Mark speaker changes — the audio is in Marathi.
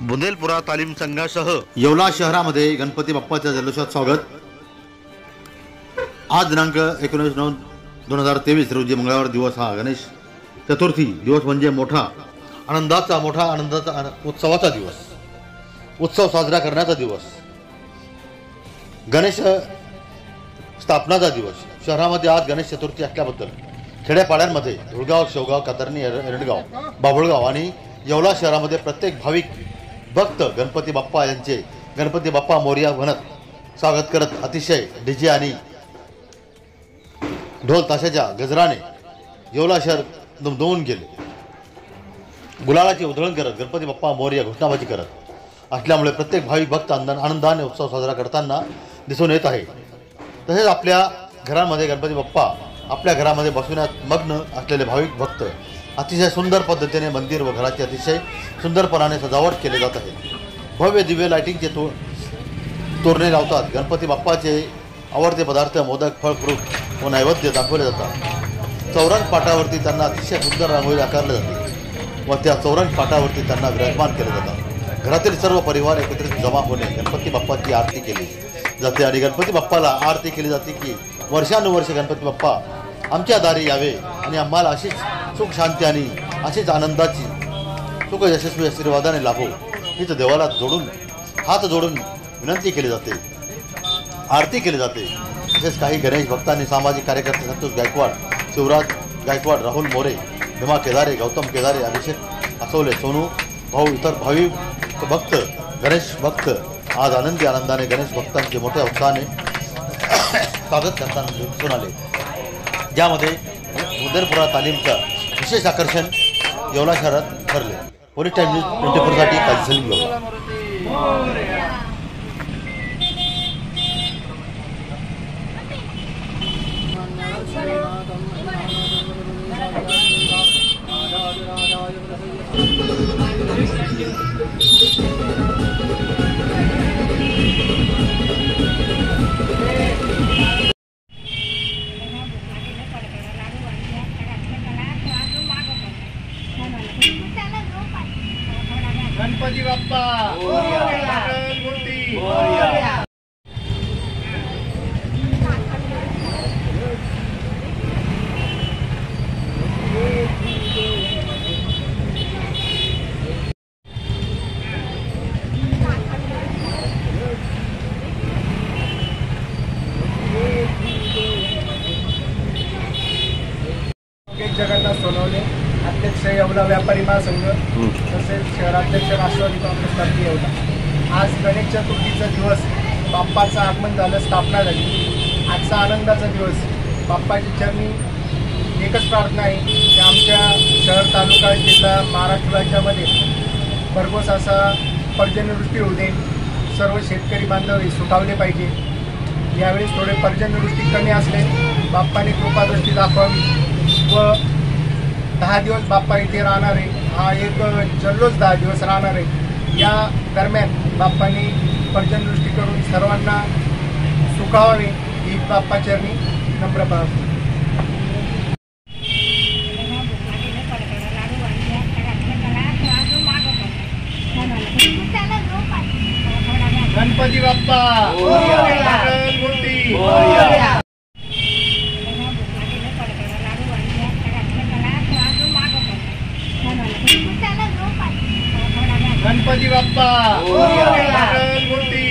Speaker 1: बुंदेलपुरा तालीम संघासह
Speaker 2: येवला शहरामध्ये गणपती बाप्पाच्या जल्लोषात स्वागत. आज दिनांक एकोणीस नऊ दोन हजार तेवीस रोजी मंगळवार दिवस हा गणेश चतुर्थी. दिवस म्हणजे मोठा आनंदाचा मोठा आनंदाचा उत्सवाचा दिवस. उत्सव साजरा करण्याचा दिवस. गणेश स्थापनाचा दिवस. शहरामध्ये आज गणेश चतुर्थी असल्याबद्दल खेड्यापाड्यांमध्ये धुळगाव शेवगाव कातरणी एर- बाभुळगाव आणि येवला शहरामध्ये प्रत्येक भाविक भक्त गणपती बाप्पा यांचे गणपती बाप्पा मोर्या म्हणत स्वागत करत अतिशय डीजे आणि ढोल ताशाच्या गजराने येवला शहर दुमदुमून गेले. गुलालाची उधळण करत गणपती बाप्पा मोर्या घोषणाबाजी करत. असल्यामुळे प्रत्येक भाविक भक्त आनंद आनंदाने उत्सव साजरा करताना दिसून येत आहे. तसेच आपल्या घरामध्ये गणपती बाप्पा आपल्या घरामध्ये बसविण्यात मग्न असलेले भाविक भक्त अतिशय सुंदर पद्धतीने मंदिर व घराची अतिशय सुंदरपणाने सजावट केले जात आहे. भव्य दिव्य लाइटिंगचे तो तोरणे लावतात. गणपती बाप्पाचे आवडते पदार्थ मोदक फळ फ्रूट व नैवेद्य दाखवले जातात. चौरंग पाटावरती त्यांना अतिशय सुंदर रांगोळी आकारली जाते व त्या चौरंग पाटावरती त्यांना विराजमान केले जातात. घरातील सर्व परिवार एकत्रित जमा होणे गणपती बाप्पाची आरती केली जाते आणि गणपती बाप्पाला आरती केली जाते की वर्षानुवर्ष गणपती बाप्पा आमच्या दारी यावे आणि आम्हाला अशीच सुख शांती आणि अशीच आनंदाची सुख यशस्वी आशीर्वादाने लाभो हीच देवाला जोडून हात जोडून विनंती केली जाते. आरती केली जाते. तसेच काही गणेश भक्तांनी सामाजिक कार्यकर्ते संतोष गायकवाड शिवराज गायकवाड राहुल मोरे भीमा केदारे गौतम केदारे अभिषेक असवले सोनू भाऊ इतर भावी भक्त गणेश भक्त आज आनंदी आनंदाने गणेश भक्तांचे मोठ्या उत्साहाने स्वागत करताना दिसून आले. ज्यामध्ये उदरपुरा तालीमचा विशेष आकर्षण येवला शहरात ठरले. पोलीस टाईम न्यूज ट्वेंटी फोरसाठी काजी सलीम येवला
Speaker 3: गणपती बाप्पा मंगलमूर्ती योगेश जगन्नाथ सोनवणे अध्यक्ष येवला व्यापारी महासंघ तसेच शहराध्यक्ष राष्ट्रवादी काँग्रेस पार्टी येवला आज गणेश चतुर्थीचा दिवस बाप्पाचं आगमन झालं स्थापना झाली. आजचा आनंदाचा दिवस. बाप्पाची चरणी एकच प्रार्थना आहे की आमच्या शहर तालुका जिल्हा महाराष्ट्र राज्यामध्ये भरघोस असा पर्जन्यवृष्टी होऊ दे. सर्व शेतकरी बांधव हे सुखावले पाहिजे. यावेळेस थोडे पर्जन्यवृष्टी कमी असले बाप्पाने कृपादृष्टी दाखवावी व दहा दिवस बाप्पा इथे राहणार आहे हा एक जल्लोष दहा दिवस राहणार. आहे या दरम्यान बाप्पांनी पर्जनदृष्टी करून सर्वांना सुखावावे ही बाप्पा चरणी नम्र प्रार्थना. गणपती बाप्पा! गणपती बाप्पा. मंगलमूर्ती